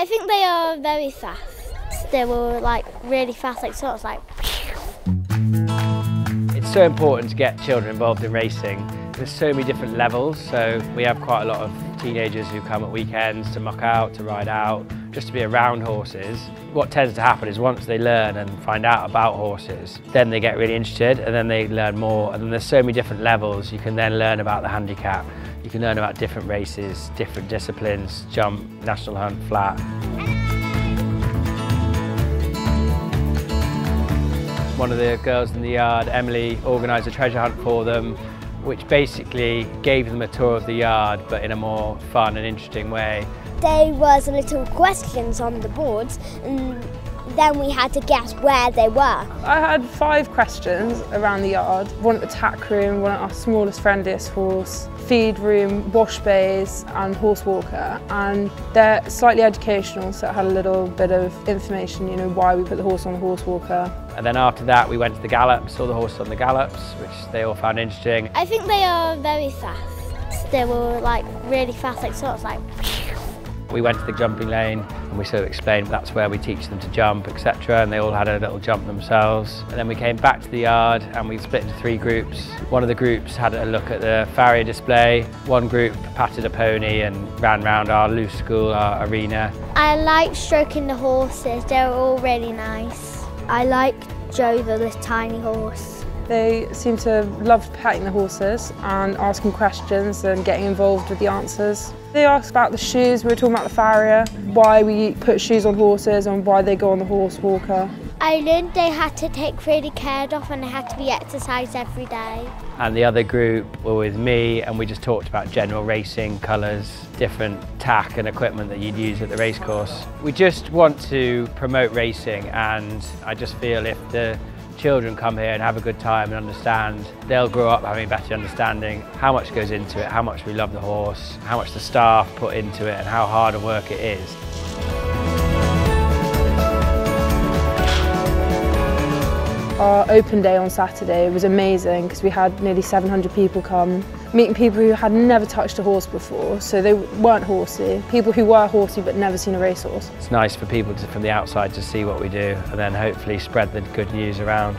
I think they are very fast. They were like really fast, like sort of like. It's so important to get children involved in racing. There's so many different levels, so we have quite a lot of teenagers who come at weekends to muck out, to ride out, just to be around horses. What tends to happen is once they learn and find out about horses, then they get really interested and then they learn more. And then there's so many different levels. You can then learn about the handicap. You can learn about different races, different disciplines, jump, national hunt, flat. One of the girls in the yard, Emily, organised a treasure hunt for them which basically gave them a tour of the yard but in a more fun and interesting way. There was little questions on the boards and then we had to guess where they were. I had five questions around the yard. One at the tack room, one at our smallest, friendliest horse, feed room, wash bays and horse walker. And they're slightly educational, so it had a little bit of information, you know, why we put the horse on the horse walker. And then after that we went to the gallops, saw the horses on the gallops, which they all found interesting. I think they are very fast. They were like really fast, like sort of like we went to the jumping lane and we sort of explained that's where we teach them to jump, etc. And they all had a little jump themselves. And then we came back to the yard and we split into three groups. One of the groups had a look at the farrier display. One group patted a pony and ran round our loose school, our arena. I like stroking the horses. They're all really nice. I like Joe, the little tiny horse. They seem to love petting the horses and asking questions and getting involved with the answers. They asked about the shoes, we were talking about the farrier, why we put shoes on horses and why they go on the horse walker. I learned they had to take really care of and they had to be exercised every day. And the other group were with me and we just talked about general racing, colours, different tack and equipment that you'd use at the racecourse. We just want to promote racing and I just feel if the children come here and have a good time and understand, they'll grow up having a better understanding how much goes into it, how much we love the horse, how much the staff put into it and how hard a work it is. Our open day on Saturday was amazing because we had nearly 700 people come, meeting people who had never touched a horse before, so they weren't horsey, people who were horsey but never seen a racehorse. It's nice for people to, from the outside to see what we do and then hopefully spread the good news around.